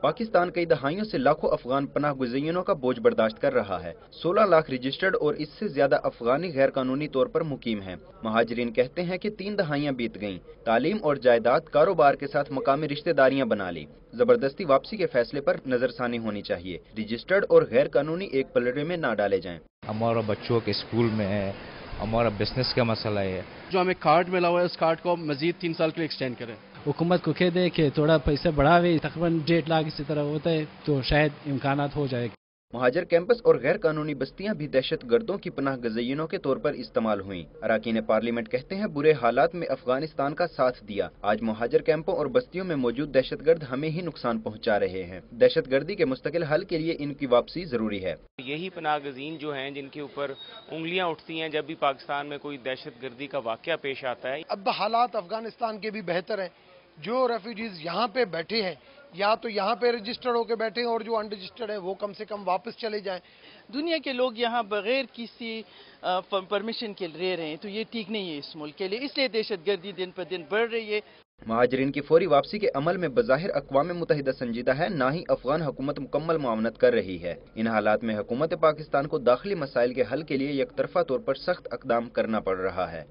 پاکستان کئی دہائیوں سے لاکھوں افغان پناہ گزینوں کا بوجھ برداشت کر رہا ہے۔ سولہ لاکھ رجسٹرڈ اور اس سے زیادہ افغانی غیر قانونی طور پر مقیم ہیں۔ مہاجرین کہتے ہیں کہ تین دہائیاں بیت گئیں۔ تعلیم اور جائیداد کاروبار کے ساتھ مقامی رشتہ داریاں بنا لی۔ زبردستی واپسی کے فیصلے پر نظر ثانی ہونی چاہیے۔ رجسٹرڈ اور غیر قانونی ایک پلڑے میں نہ ڈالے جائیں۔ ہمارا بچوں کے اسکول میں ہمارا بزنس کا مسئلہ ہے۔ جو ہمیں کارڈ ملا ہوا ہے اس کارڈ کو مزید تین سال کے لیے ایکسٹینڈ کریں۔ حکومت کو کہہ دے کہ تھوڑا پیسہ بڑھاوے تقریباً ڈیڑھ لاکھ اسی طرح ہوتا ہے تو شاید امکانات ہو جائے۔ مہاجر کیمپس اور غیر قانونی بستیاں بھی دہشت گردوں کی پناہ گزینوں کے طور پر استعمال ہوئیں۔ اراکین پارلیمنٹ کہتے ہیں برے حالات میں افغانستان کا ساتھ دیا۔ آج مہاجر کیمپوں اور بستیوں میں موجود دہشت گرد ہمیں ہی نقصان پہنچا رہے ہیں۔ دہشت گردی کے مستقل حل کے لیے ان کی واپسی ضروری ہے۔ یہی پناہ گزین جو ہیں جن کے اوپر انگلیاں اٹھتی ہیں جب بھی پاکستان میں کوئی دہشت گردی کا واقعہ پیش آتا ہے۔ اب حالات افغانستان کے بھی بہتر ہیں۔ جو ریفیوجیز یہاں پہ بیٹھے ہیں یا تو یہاں پہ رجسٹرڈ ہو کے بیٹھے ہیں اور جو انرجسٹرڈ ہیں وہ کم سے کم واپس چلے جائیں۔ دنیا کے لوگ یہاں بغیر کسی پرمیشن کے رہ رہے ہیں تو یہ ٹھیک نہیں ہے اس ملک کے لیے۔ اس لیے دہشت گردی دن پر دن بڑھ رہی ہے۔ مہاجرین کی فوری واپسی کے عمل میں بظاہر اقوام متحدہ سنجیدہ ہے نہ ہی افغان حکومت مکمل معاونت کر رہی ہے۔ ان حالات میں حکومت پاکستان کو داخلی مسائل کے حل کے لیے یک طرفہ طور پر سخت اقدام کرنا پڑ رہا ہے۔